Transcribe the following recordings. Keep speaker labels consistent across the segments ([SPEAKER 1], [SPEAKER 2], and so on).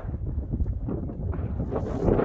[SPEAKER 1] Thank you.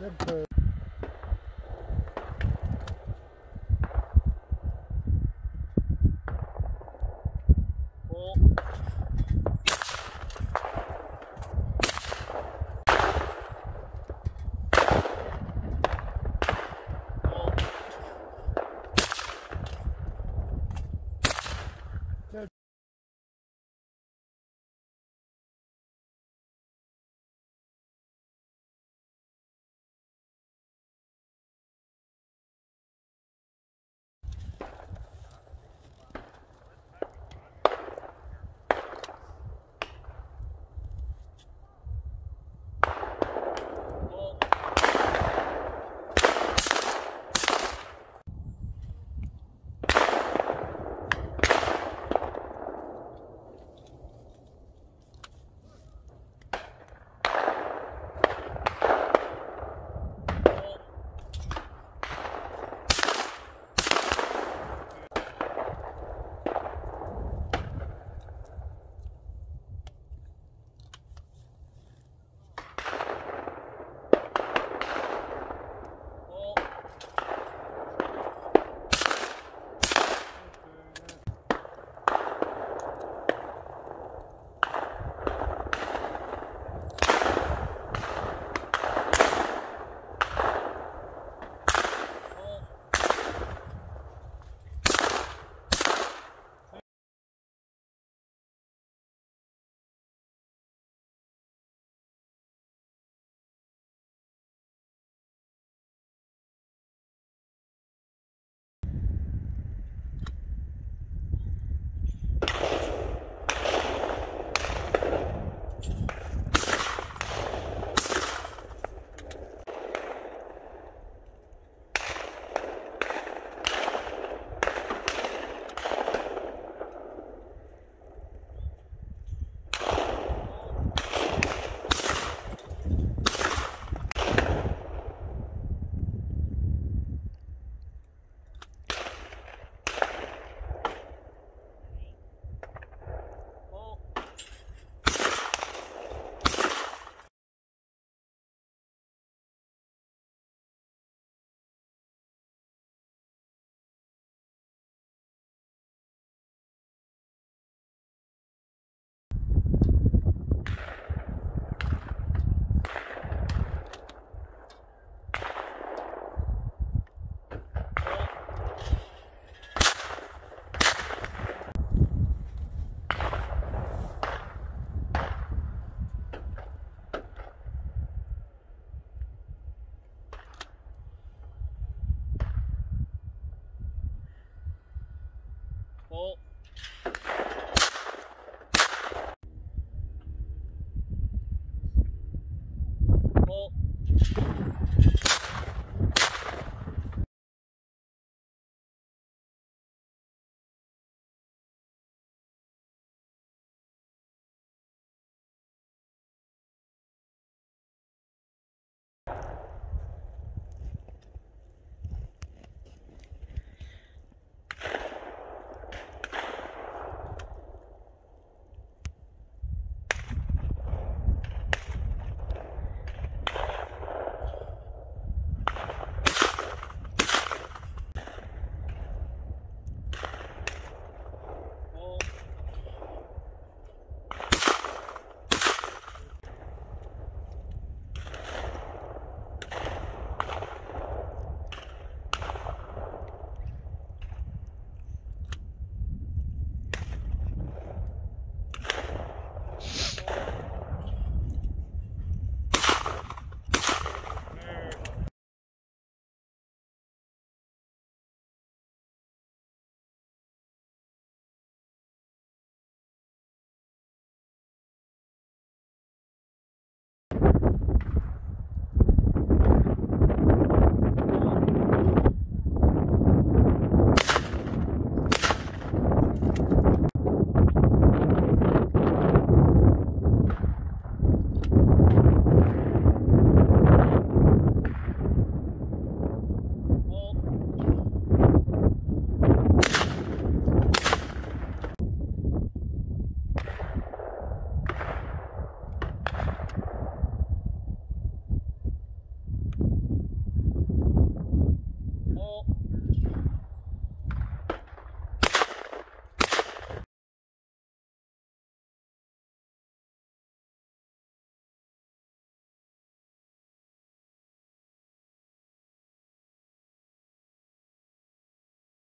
[SPEAKER 1] Good bird.
[SPEAKER 2] Bolt.